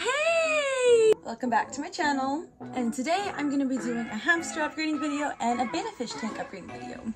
Hey! Welcome back to my channel. And today I'm to be doing a hamster upgrading video and a betta fish tank upgrading video.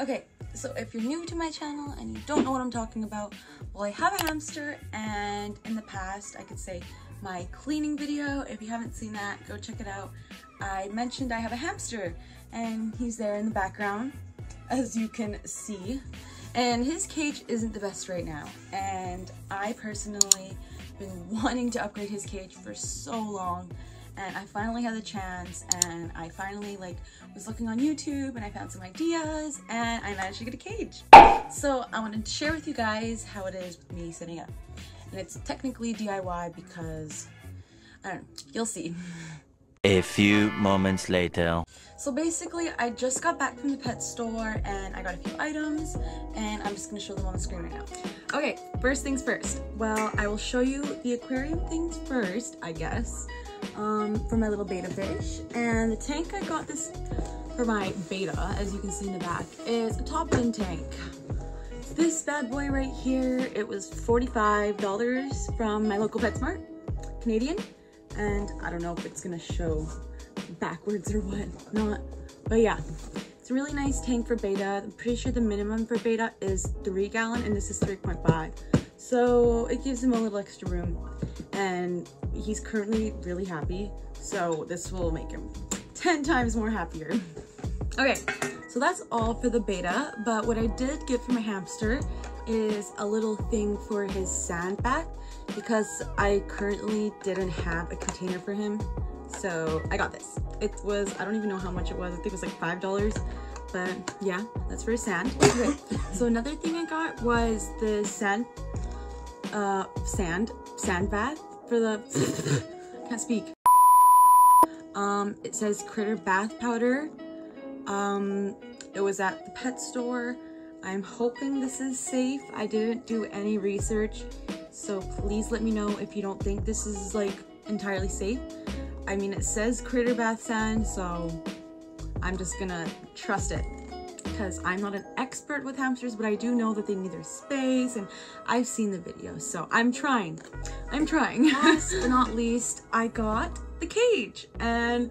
Okay, so if you're new to my channel and you don't know what I'm talking about, well, I have a hamster and in the past, I could say my cleaning video, if you haven't seen that, go check it out. I mentioned I have a hamster and he's there in the background, as you can see. And his cage isn't the best right now. And I personally been wanting to upgrade his cage for so long and I finally had the chance and I finally like was looking on YouTube and I found some ideas and I managed to get a cage. So I wanted to share with you guys how it is with me setting up. And it's technically DIY because, I don't know, you'll see. A few moments later. So basically, I just got back from the pet store and I got a few items and I'm just gonna show them on the screen right now. Okay, first things first. Well, I will show you the aquarium things first, I guess um, for my little betta fish. And the tank I got this for my betta, as you can see in the back, is a Top Fin tank. This bad boy right here, it was $45 from my local PetSmart, Canadian. And I don't know if it's gonna show backwards or what not, but yeah. It's a really nice tank for betta. I'm pretty sure the minimum for betta is three gallon and this is 3.5. So it gives him a little extra room and he's currently really happy. So this will make him 10 times more happier. Okay, so that's all for the betta, but what I did get for my hamster is a little thing for his sand bath because I currently didn't have a container for him. So I got this. It was, I don't even know how much it was. I think it was like $5 but yeah, that's for sand. Okay. so another thing I got was the sand, uh, sand, sand bath for the, can't speak. Um, it says critter bath powder. Um, it was at the pet store. I'm hoping this is safe. I didn't do any research, so please let me know if you don't think this is like entirely safe. I mean, it says critter bath sand, so I'm just gonna trust it because I'm not an expert with hamsters, but I do know that they need their space and I've seen the videos, so I'm trying. I'm trying. Last but not least, I got the cage and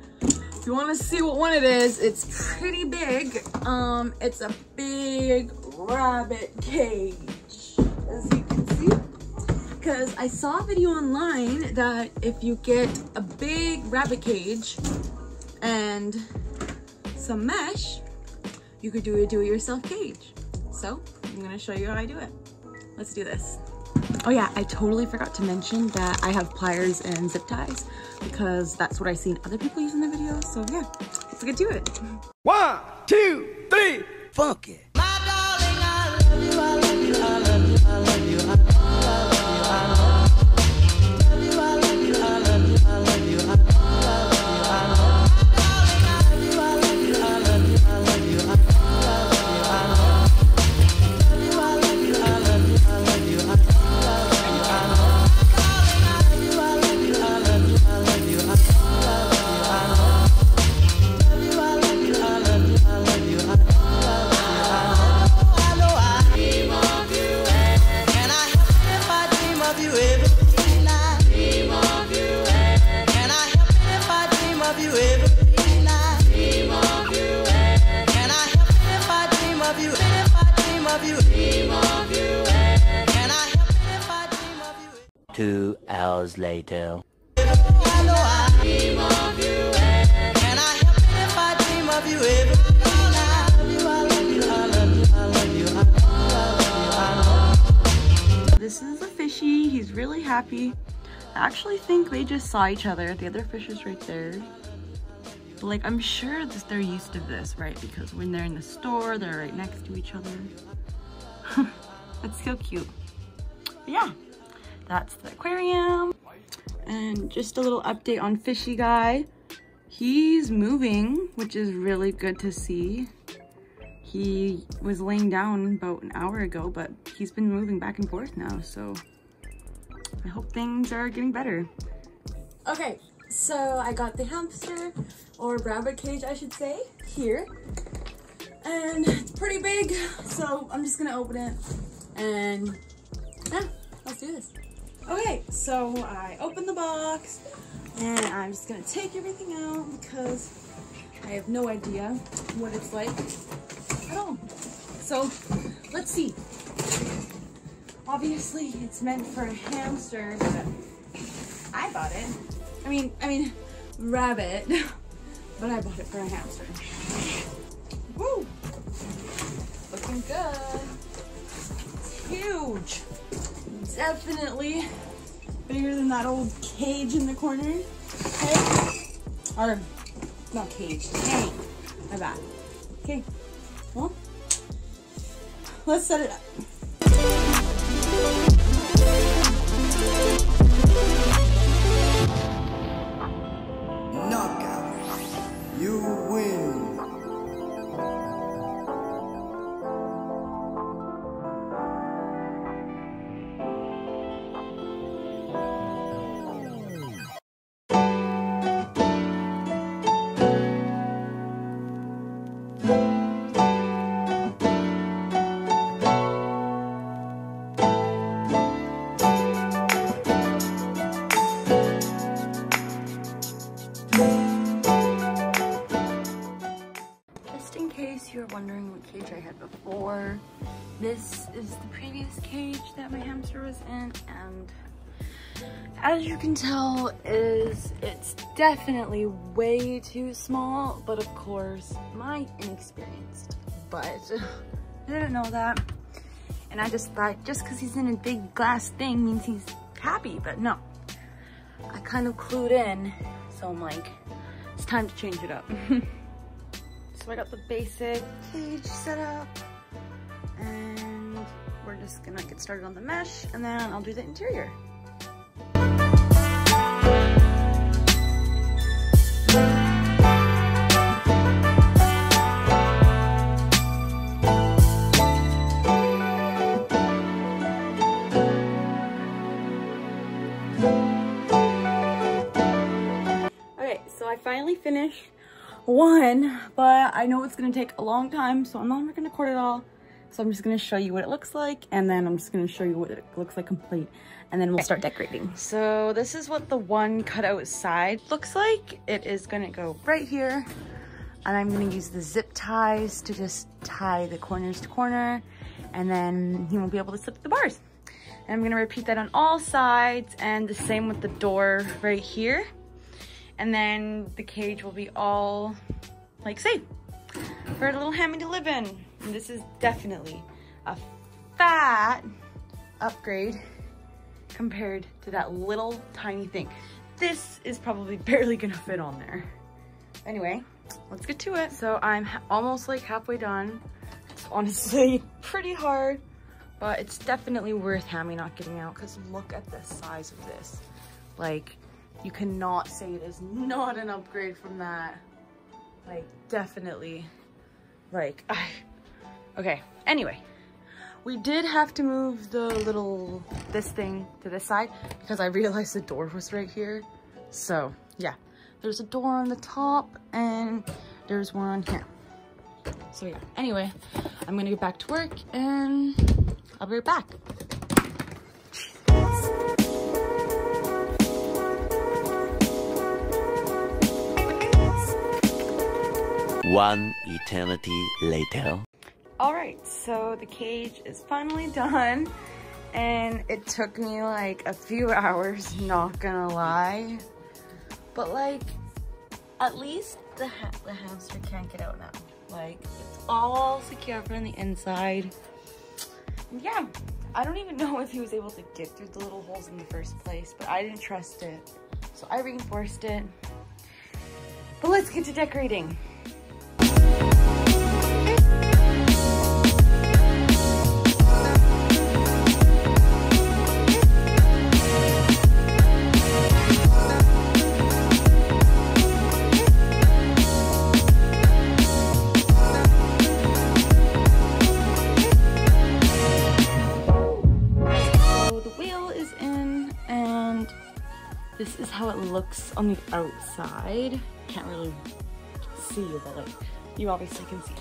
you want to see what one it is, it's pretty big. Um, it's a big rabbit cage, as you can see. Because I saw a video online that if you get a big rabbit cage and some mesh, you could do a do-it-yourself cage. So I'm gonna show you how I do it. Let's do this. Oh yeah, I totally forgot to mention that I have pliers and zip ties because that's what I've seen other people use in the videos. So yeah, let's get to it. One, two, three, funk it. Happy. I actually think they just saw each other. The other fish is right there. But like, I'm sure that they're used to this, right? Because when they're in the store, they're right next to each other. That's so cute. But yeah, that's the aquarium. And just a little update on Fishy Guy. He's moving, which is really good to see. He was laying down about an hour ago, but he's been moving back and forth now, so I hope things are getting better. Okay, so I got the hamster or rabbit cage, I should say, here. And it's pretty big, so I'm just gonna open it and yeah, let's do this. Okay, so I opened the box and I'm just gonna take everything out because I have no idea what it's like at all. So let's see. Obviously it's meant for a hamster, but I bought it. I mean, I mean, rabbit, but I bought it for a hamster. Woo! Looking good. It's huge. Definitely bigger than that old cage in the corner. Okay? Or, not cage, tank. My bad. Okay, well, let's set it up. Was in and as you can tell is it's definitely way too small but of course my inexperienced but I didn't know that. And I just thought just because he's in a big glass thing means he's happy but no. I kind of clued in so I'm like it's time to change it up. So I got the basic cage set up and we're just gonna get started on the mesh and then I'll do the interior. Okay, so I finally finished one, but I know it's gonna take a long time, so I'm not gonna record it all. So I'm just gonna show you what it looks like, and then I'm just gonna show you what it looks like complete, and then we'll start decorating. So this is what the one cutout side looks like. It is gonna go right here, and I'm gonna use the zip ties to just tie the corners to corner, and then he won't be able to slip the bars. And I'm gonna repeat that on all sides, and the same with the door right here. And then the cage will be all like safe for a little hammy to live in. And this is definitely a fat upgrade compared to that little tiny thing. This is probably barely gonna fit on there. Anyway, let's get to it. So I'm almost like halfway done. It's honestly pretty hard, but it's definitely worth Hammy not getting out because look at the size of this. Like, you cannot say it is not an upgrade from that. Like, definitely. Like, I, okay, anyway. We did have to move the little, this thing to this side because I realized the door was right here. So, yeah. There's a door on the top and there's one on here. So yeah, anyway, I'm gonna get back to work and I'll be right back. One eternity later. All right, so the cage is finally done and it took me like a few hours, not gonna lie. But like, at least the, ha the hamster can't get out now. Like, it's all secure from the inside. Yeah, I don't even know if he was able to get through the little holes in the first place, but I didn't trust it. So I reinforced it. But let's get to decorating. It looks on the outside. Can't really see, but like you obviously can see.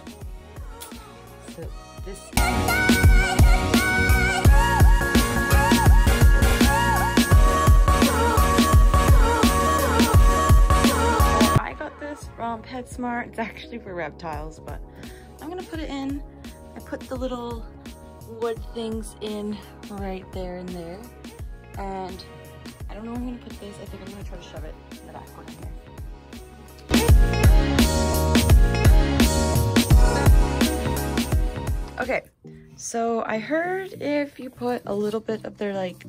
So this I got this from PetSmart. It's actually for reptiles, but I'm gonna put it in. I put the little wood things in right there and there. And don't know where I'm gonna put this. I think I'm gonna try to shove it in the back corner here. Okay, so I heard if you put a little bit of their like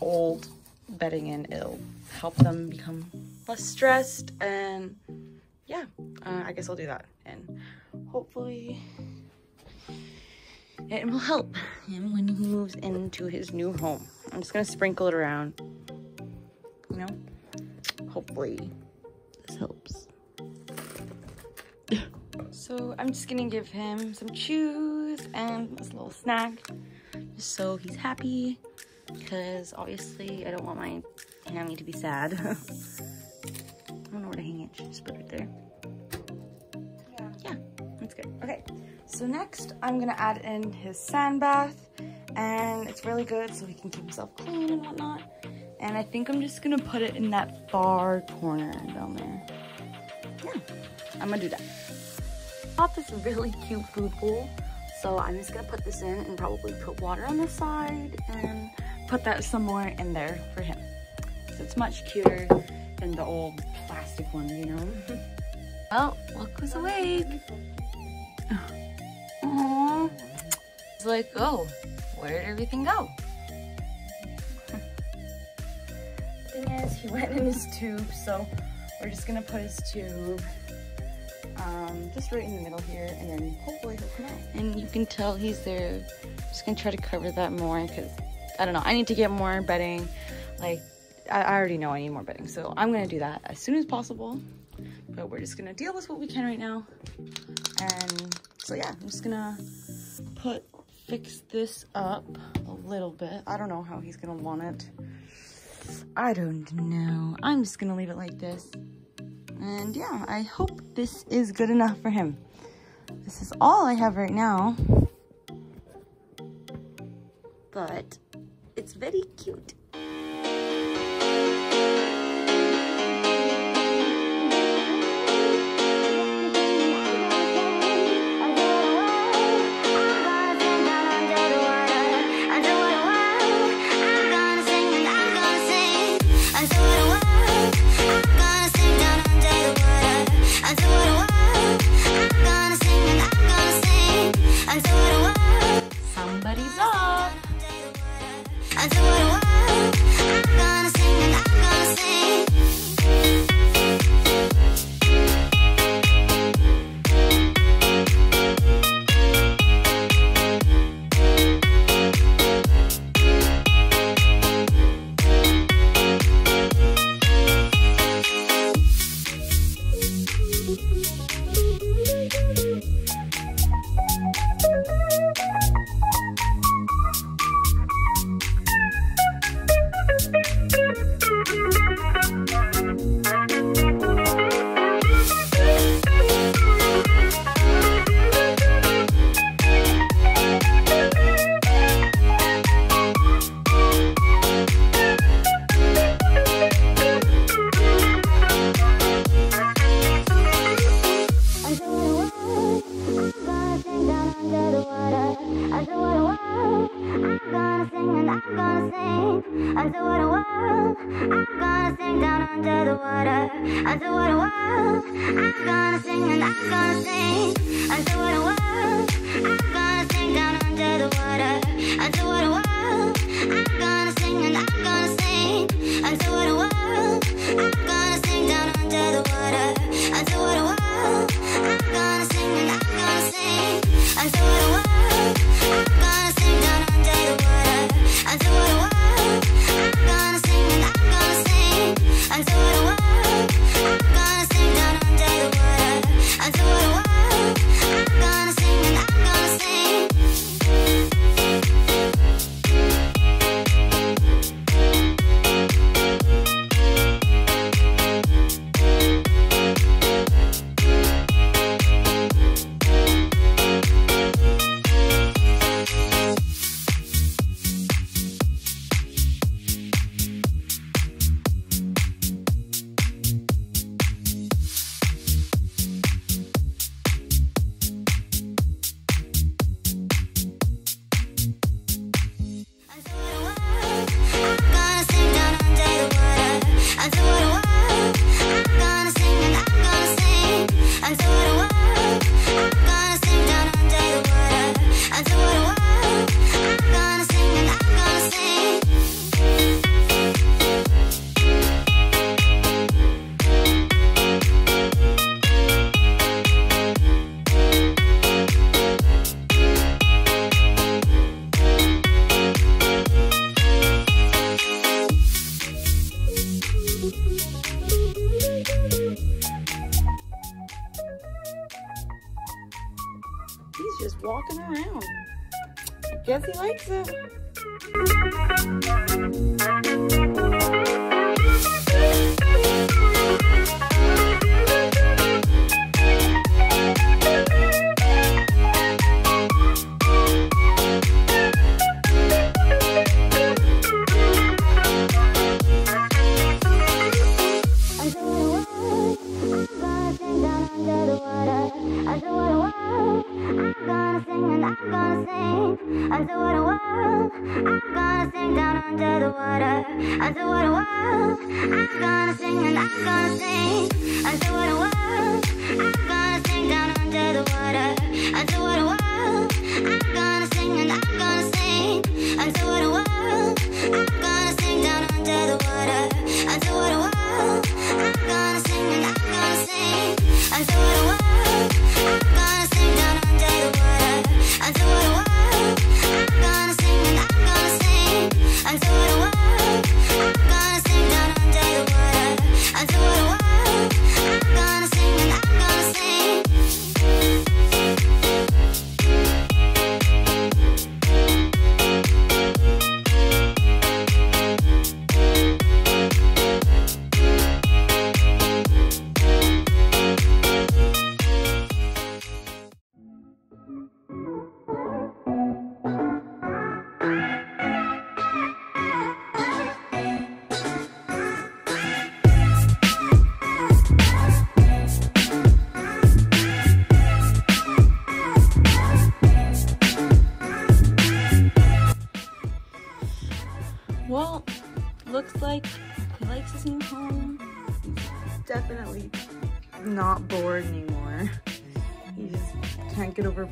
old bedding in, it'll help them become less stressed and yeah, uh, I guess I'll do that and hopefully it will help him when he moves into his new home. I'm just gonna sprinkle it around, know? Hopefully this helps. So I'm just gonna give him some chews and this little snack just so he's happy because obviously I don't want my hammy to be sad. I don't know where to hang it, just put it there. Yeah, that's good. Okay, so next I'm gonna add in his sand bath and it's really good so he can keep himself clean and whatnot. And I think I'm just gonna put it in that far corner down there. Yeah, I'm gonna do that. Got this really cute food bowl, so I'm just gonna put this in and probably put water on the side and put that somewhere in there for him. So it's much cuter than the old plastic one, you know? well, look who's awake. Aww. It's like, oh, where did everything go? He went in his tube, so we're just gonna put his tube um, just right in the middle here, and then hopefully he'll come out. And you can tell he's there. I'm just gonna try to cover that more because I don't know. I need to get more bedding. Like I, I already know I need more bedding, so I'm gonna do that as soon as possible. But we're just gonna deal with what we can right now. And so yeah, I'm just gonna put fix this up a little bit. I don't know how he's gonna want it. I don't know. I'm just gonna leave it like this. And yeah, I hope this is good enough for him. This is all I have right now. But it's very cute.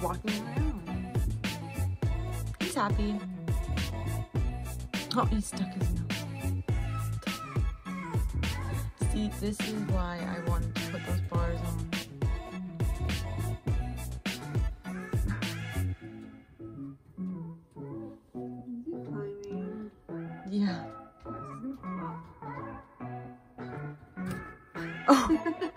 Walking around. He's happy. Oh, he stuck his nose. See, this is why I wanted to put those bars on. Yeah. Oh.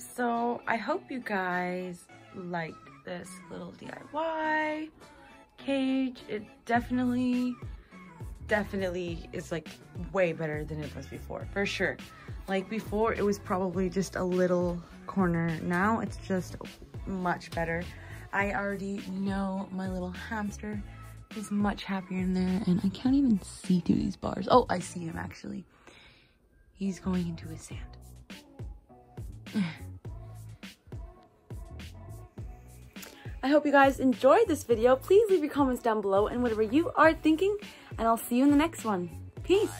So I hope you guys liked this little DIY cage. It definitely, definitely is like way better than it was before, for sure. Like before, it was probably just a little corner. Now it's just much better. I already know my little hamster is much happier in there and I can't even see through these bars. Oh, I see him actually. He's going into his sand. I hope you guys enjoyed this video. Please leave your comments down below and whatever you are thinking and I'll see you in the next one. Peace.